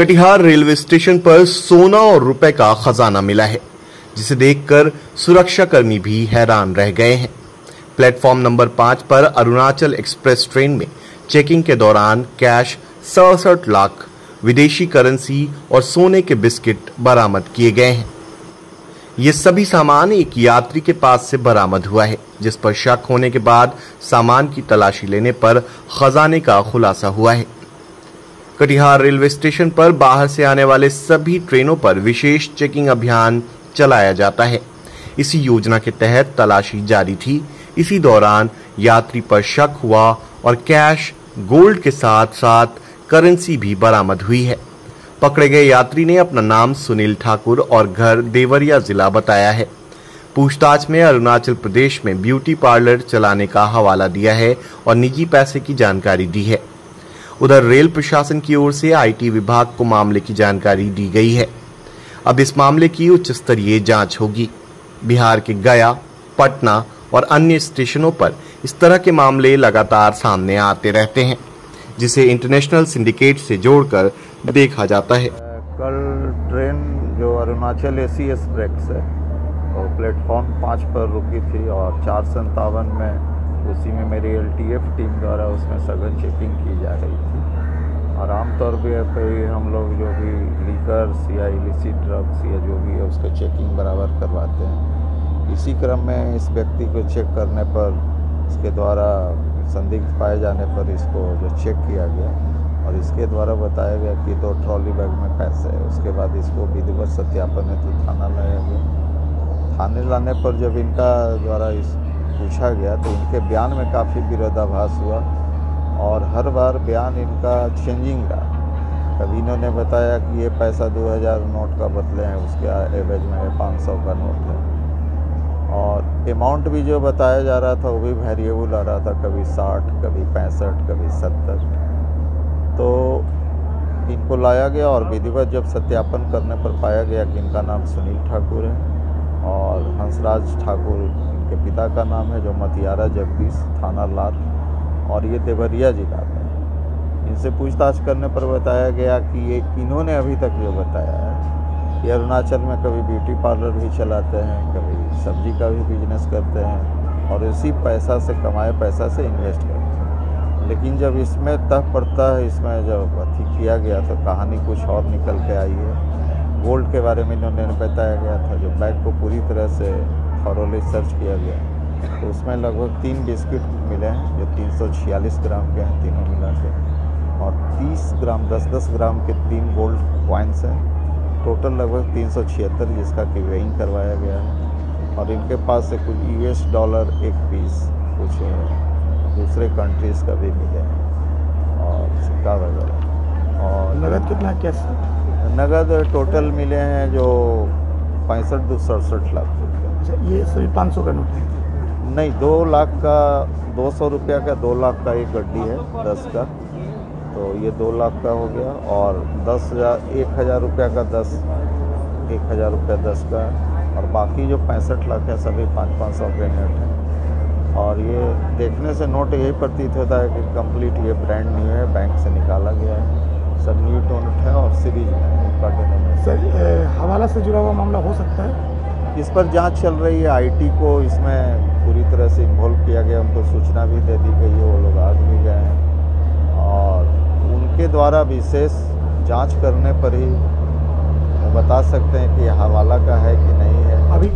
Katihar railway station पर सोना और रुपए का खजाना मिला है, जिसे देखकर सुरक्षा कर्मी भी हैरान रह गए हैं। प्लेटफॉर्म नंबर पाँच पर अरुणाचल एक्सप्रेस ट्रेन में चेकिंग के दौरान कैश सड़सठ लाख, विदेशी करेंसी और सोने के बिस्किट बरामद किए गए हैं। ये सभी सामान एक यात्री के पास से बरामद हुआ है, जिस पर शक होने के बाद सामान की तलाशी लेने पर खजाने का खुलासा हुआ है। कटिहार रेलवे स्टेशन पर बाहर से आने वाले सभी ट्रेनों पर विशेष चेकिंग अभियान चलाया जाता है। इसी योजना के तहत तलाशी जारी थी। इसी दौरान यात्री पर शक हुआ और कैश, गोल्ड के साथ साथ करेंसी भी बरामद हुई है। पकड़े गए यात्री ने अपना नाम सुनील ठाकुर और घर देवरिया जिला बताया है। पूछताछ में अरुणाचल प्रदेश में ब्यूटी पार्लर चलाने का हवाला दिया है और निजी पैसे की जानकारी दी है। उधर रेल प्रशासन की ओर से आईटी विभाग को मामले की जानकारी दी गई है। अब इस मामले की उच्च स्तरीय जाँच होगी। बिहार के गया, पटना और अन्य स्टेशनों पर इस तरह के मामले लगातार सामने आते रहते हैं, जिसे इंटरनेशनल सिंडिकेट से जोड़कर देखा जाता है। कल ट्रेन जो अरुणाचल ए सी एक्सप्रेस है, वो प्लेटफॉर्म पाँच पर रुकी थी और चार संतावन में उसी में मेरी एल टीम द्वारा उसमें सघन चेकिंग की जा रही थी। और आमतौर पर हम लोग जो भी लीकर्स या इलिसिट ड्रग्स या जो भी है, उसका चेकिंग बराबर करवाते हैं। इसी क्रम में इस व्यक्ति को चेक करने पर, इसके द्वारा संदिग्ध पाए जाने पर इसको जो चेक किया गया और इसके द्वारा बताया गया कि दो ट्रॉली बैग में पैसे है। उसके बाद इसको विधिवत सत्यापन हेतु तो थाना लाया गया। थाने लाने पर जब इनका द्वारा इस पूछा गया तो इनके बयान में काफ़ी विरोधाभास हुआ और हर बार बयान इनका चेंजिंग रहा। कभी इन्होंने बताया कि ये पैसा 2000 नोट का बदले हैं, उसके एवरेज में 500 का नोट है। और अमाउंट भी जो बताया जा रहा था, वो भी वेरिएबल आ रहा था, कभी 60 कभी पैंसठ, कभी 70 तो इनको लाया गया और विधिवत जब सत्यापन करने पर पाया गया कि इनका नाम सुनील ठाकुर है और हंसराज ठाकुर इनके पिता का नाम है जो मतियारा जगदीश थाना लार और ये देवरिया जिला का है। इनसे पूछताछ करने पर बताया गया कि ये इन्होंने अभी तक जो बताया है ये अरुणाचल में कभी ब्यूटी पार्लर भी चलाते हैं, कभी सब्ज़ी का भी बिज़नेस करते हैं, और इसी पैसा से, कमाए पैसा से इन्वेस्ट करते हैं। लेकिन जब इसमें तह पड़ता है, इसमें जब अथी किया गया तो कहानी कुछ और निकल के आई है। गोल्ड के बारे में इन्होंने बताया गया था, जो बैग को पूरी तरह से थॉरोली सर्च किया गया। तो उसमें लगभग तीन बिस्किट मिले हैं जो तीन सौ छियालीस ग्राम के हैं तीनों मिला के। और 30 ग्राम 10-10 ग्राम के तीन गोल्ड कॉइन्स हैं। टोटल लगभग तीन सौ छिहत्तर जिसका कि वेइंग करवाया गया है। और इनके पास से कुछ यूएस डॉलर एक पीस कुछ दूसरे कंट्रीज़ का भी मिले हैं। और सिक्का वगैरह। और नगद कितना कैसे नगद टोटल मिले हैं जो पैंसठ दो सड़सठ लाख। अच्छा ये सभी पाँच सौ का नोट है। नहीं दो लाख का दो सौ रुपया का दो लाख का एक गड्डी है दस का। तो ये दो लाख का हो गया और दस हज़ार एक हज़ार रुपया का दस एक हज़ार रुपया दस का। और बाकी जो पैंसठ लाख है सभी पाँच पाँच सौ के नोट हैं। और ये देखने से नोट यही प्रतीत होता है कि कंप्लीट ये ब्रांड न्यू है बैंक से निकाला गया है। सब न्यू टोनट है और सीरीज़ में सर हवाला से जुड़ा हुआ मामला हो सकता है? इस पर जाँच चल रही है आईटी को इसमें पूरी तरह से इन्वॉल्व किया गया। उनको सूचना भी दे दी गई है, वो लोग आज भी गए हैं। और उनके द्वारा विशेष जाँच करने पर ही बता सकते हैं कि हवाला का है कि नहीं है। अभी